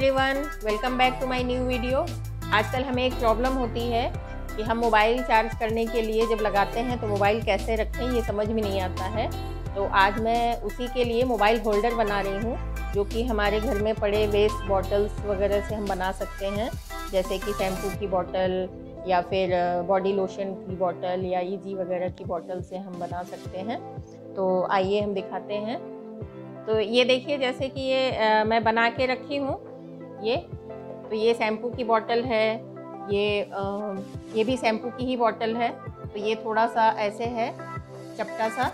Everyone welcome back to my new video आजकल हमें एक प्रॉब्लम होती है कि हम मोबाइल चार्ज करने के लिए जब लगाते हैं तो मोबाइल कैसे रखें ये समझ में नहीं आता है। तो आज मैं उसी के लिए मोबाइल होल्डर बना रही हूँ जो कि हमारे घर में पड़े वेस्ट बॉटल्स वगैरह से हम बना सकते हैं। जैसे कि शैम्पू की बॉटल या फिर बॉडी लोशन की बॉटल या ईजी वगैरह की बॉटल से हम बना सकते हैं। तो आइए हम दिखाते हैं। तो ये देखिए जैसे कि ये आ, मैं बना के रखी हूँ। ये तो ये शैम्पू की बॉटल है ये आ, ये भी शैम्पू की ही बॉटल है तो ये थोड़ा सा ऐसे है चपटा सा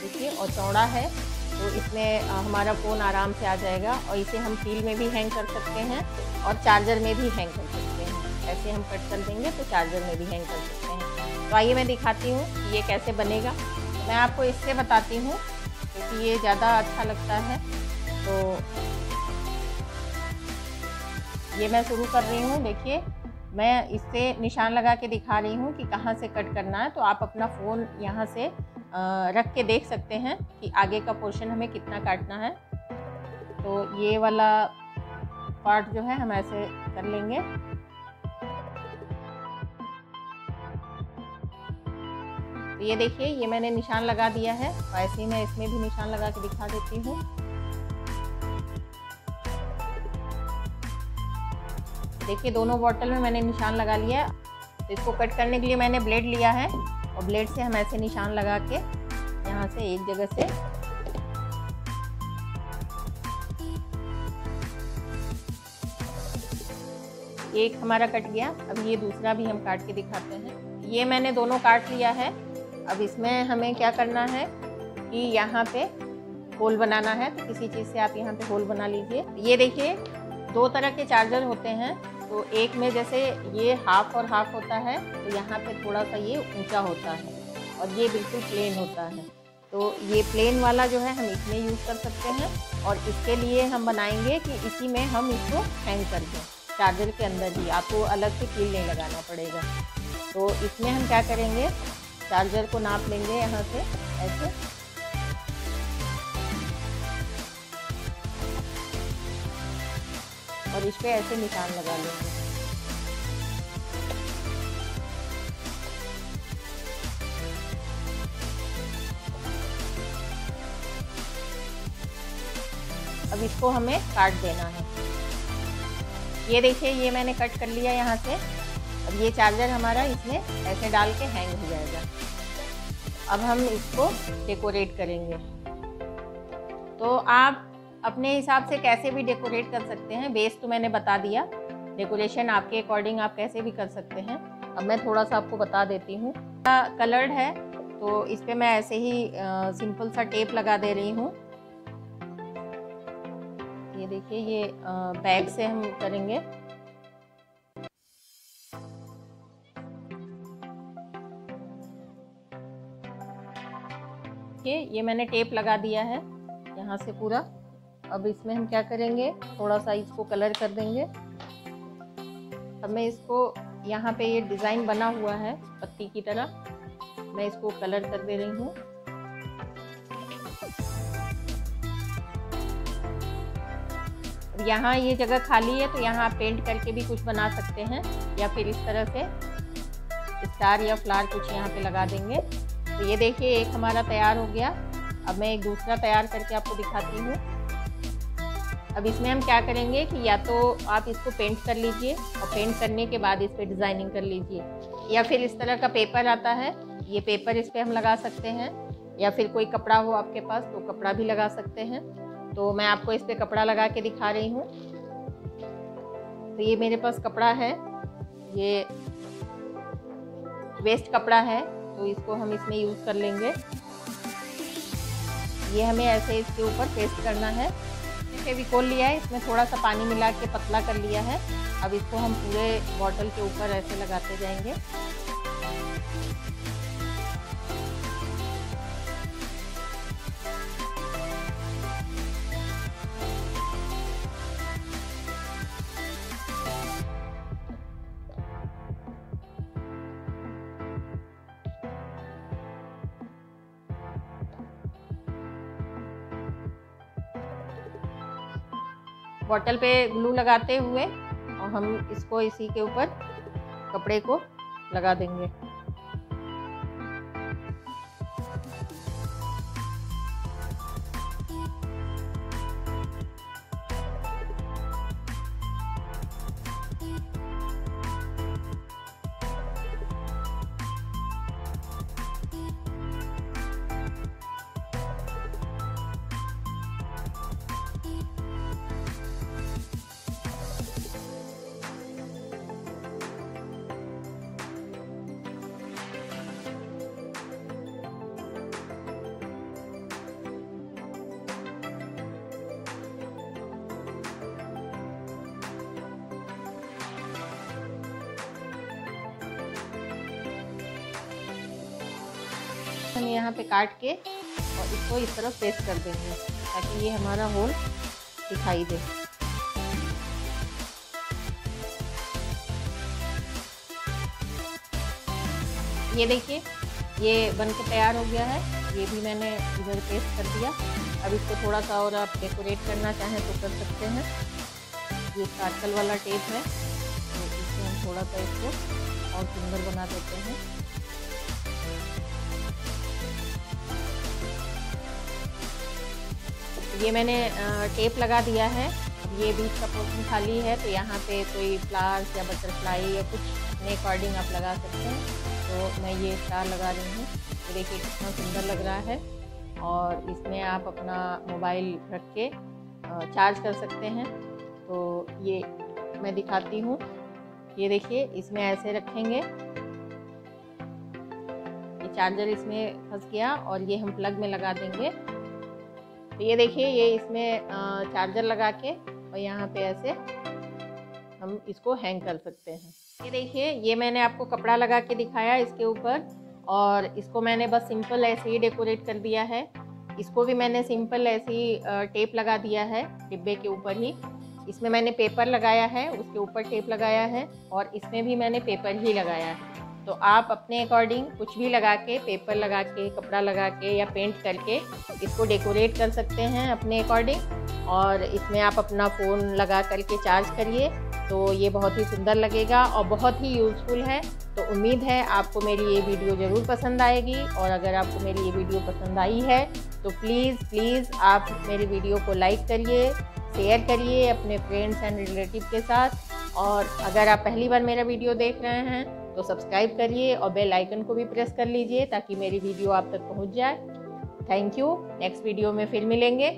देखिए और चौड़ा है तो इसमें हमारा फ़ोन आराम से आ जाएगा और इसे हम कील में भी हैंग कर सकते हैं और चार्जर में भी हैंग कर सकते हैं ऐसे हम कट कर देंगे तो चार्जर में भी हैंग कर सकते हैं तो आइए मैं दिखाती हूँ कि ये कैसे बनेगा मैं आपको इससे बताती हूँ क्योंकि ये ज़्यादा अच्छा लगता है तो ये मैं शुरू कर रही हूँ। देखिए, मैं इससे निशान लगा के दिखा रही हूँ कि कहाँ से कट करना है। तो आप अपना फ़ोन यहाँ से रख के देख सकते हैं कि आगे का पोर्शन हमें कितना काटना है। तो ये वाला पार्ट जो है हम ऐसे कर लेंगे। तो ये देखिए, ये मैंने निशान लगा दिया है। तो ऐसे ही मैं इसमें भी निशान लगा के दिखा देती हूँ। देखिए, दोनों बॉटल में मैंने निशान लगा लिया है। तो इसको कट करने के लिए मैंने ब्लेड लिया है और ब्लेड से हम ऐसे निशान लगा के यहाँ से एक जगह से एक हमारा कट गया। अब ये दूसरा भी हम काट के दिखाते हैं। ये मैंने दोनों काट लिया है। अब इसमें हमें क्या करना है कि यहाँ पे होल बनाना है। तो किसी चीज़ से आप यहाँ पे होल बना लीजिए। ये देखिए, दो तरह के चार्जर होते हैं। तो एक में जैसे ये हाफ़ और हाफ़ होता है तो यहाँ पे थोड़ा सा ये ऊँचा होता है और ये बिल्कुल प्लेन होता है। तो ये प्लेन वाला जो है, हम इसमें यूज़ कर सकते हैं और इसके लिए हम बनाएँगे कि इसी में हम इसको हैंग कर दें चार्जर के अंदर ही आपको अलग से कील नहीं लगाना पड़ेगा। तो इसमें हम क्या करेंगे चार्जर को नाप लेंगे यहाँ से, ऐसे। और इस पर ऐसे निशान लगा लेंगे। अब इसको हमें काट देना है। ये देखिए, ये मैंने कट कर लिया यहाँ से। अब ये चार्जर हमारा इसमें ऐसे डाल के हैंग हो जाएगा। अब हम इसको डेकोरेट करेंगे। तो आप अपने हिसाब से कैसे भी डेकोरेट कर सकते हैं। बेस तो मैंने बता दिया। डेकोरेशन आपके अकॉर्डिंग आप कैसे भी कर सकते हैं। अब मैं थोड़ा सा आपको बता देती हूँ। कलर्ड है तो इस पर मैं ऐसे ही आ, सिंपल सा टेप लगा दे रही हूँ। ये देखिए ये बैग से हम करेंगे। ये मैंने टेप लगा दिया है यहाँ से पूरा। अब इसमें हम क्या करेंगे? थोड़ा सा इसको कलर कर देंगे। अब मैं इसको, यहाँ पे ये डिज़ाइन बना हुआ है, पत्ती की तरह। मैं इसको कलर कर दे रही हूँ। यहाँ ये जगह खाली है तो यहाँ आप पेंट करके भी कुछ बना सकते हैं, या फिर इस तरह से। स्टार या फ्लावर कुछ यहाँ पे लगा देंगे। तो ये देखिए, एक हमारा तैयार हो गया। अब मैं एक दूसरा तैयार करके आपको दिखाती हूँ। अब इसमें हम क्या करेंगे कि या तो आप इसको पेंट कर लीजिए और पेंट करने के बाद इस पर डिज़ाइनिंग कर लीजिए। या फिर इस तरह का पेपर आता है, ये पेपर इस पर हम लगा सकते हैं। या फिर कोई कपड़ा हो आपके पास तो कपड़ा भी लगा सकते हैं। तो मैं आपको इस पर कपड़ा लगा के दिखा रही हूँ। तो ये मेरे पास कपड़ा है, ये वेस्ट कपड़ा है तो इसको हम इसमें यूज़ कर लेंगे। ये हमें ऐसे इसके ऊपर पेस्ट करना है। फेविकोल लिया है। इसमें थोड़ा सा पानी मिला के पतला कर लिया है। अब इसको हम पूरे बॉटल के ऊपर ऐसे लगाते जाएँगे। बॉटल पे ग्लू लगाते हुए और हम इसको इसी के ऊपर कपड़े को लगा देंगे। हम यहाँ पे काट के और इसको इस तरह पेस्ट कर देंगे ताकि ये हमारा होल दिखाई दे। ये देखिए, ये बन के तैयार हो गया है। ये भी मैंने इधर पेस्ट कर दिया। अब इसको थोड़ा सा और आप डेकोरेट करना चाहें तो कर सकते हैं। ये स्पार्कल वाला टेप है। तो इससे हम थोड़ा सा इसको और सुंदर बना देते हैं। ये मैंने टेप लगा दिया है। ये बीच का पोर्शन खाली है तो यहाँ पे कोई फ्लावर्स या बटरफ्लाई या कुछ अपने अकॉर्डिंग आप लगा सकते हैं। तो मैं ये स्टार लगा रही हूँ। तो देखिए कितना सुंदर लग रहा है। और इसमें आप अपना मोबाइल रख के चार्ज कर सकते हैं। तो ये मैं दिखाती हूँ। ये देखिए, इसमें ऐसे रखेंगे। ये चार्जर इसमें फंस गया और ये हम प्लग में लगा देंगे। तो ये देखिए, ये इसमें चार्जर लगा के और यहाँ पे ऐसे हम इसको हैंग कर सकते हैं। ये देखिए, ये मैंने आपको कपड़ा लगा के दिखाया इसके ऊपर और इसको मैंने बस सिंपल ऐसे ही डेकोरेट कर दिया है। इसको भी मैंने सिंपल ऐसे ही टेप लगा दिया है डिब्बे के ऊपर ही। इसमें मैंने पेपर लगाया है, उसके ऊपर टेप लगाया है और इसमें भी मैंने पेपर ही लगाया है। तो आप अपने अकॉर्डिंग कुछ भी लगा के पेपर लगा के, कपड़ा लगा के या पेंट करके इसको डेकोरेट कर सकते हैं अपने अकॉर्डिंग और इसमें आप अपना फ़ोन लगा करके चार्ज करिए तो ये बहुत ही सुंदर लगेगा और बहुत ही यूज़फुल है। तो उम्मीद है आपको मेरी ये वीडियो ज़रूर पसंद आएगी और अगर आपको मेरी ये वीडियो पसंद आई है तो प्लीज़ प्लीज़ आप मेरी वीडियो को लाइक करिए शेयर करिए अपने फ्रेंड्स एंड रिलेटिव के साथ। और अगर आप पहली बार मेरा वीडियो देख रहे हैं तो सब्सक्राइब करिए और बेल आइकन को भी प्रेस कर लीजिए ताकि मेरी वीडियो आप तक पहुँच जाए। थैंक यू नेक्स्ट वीडियो में फिर मिलेंगे।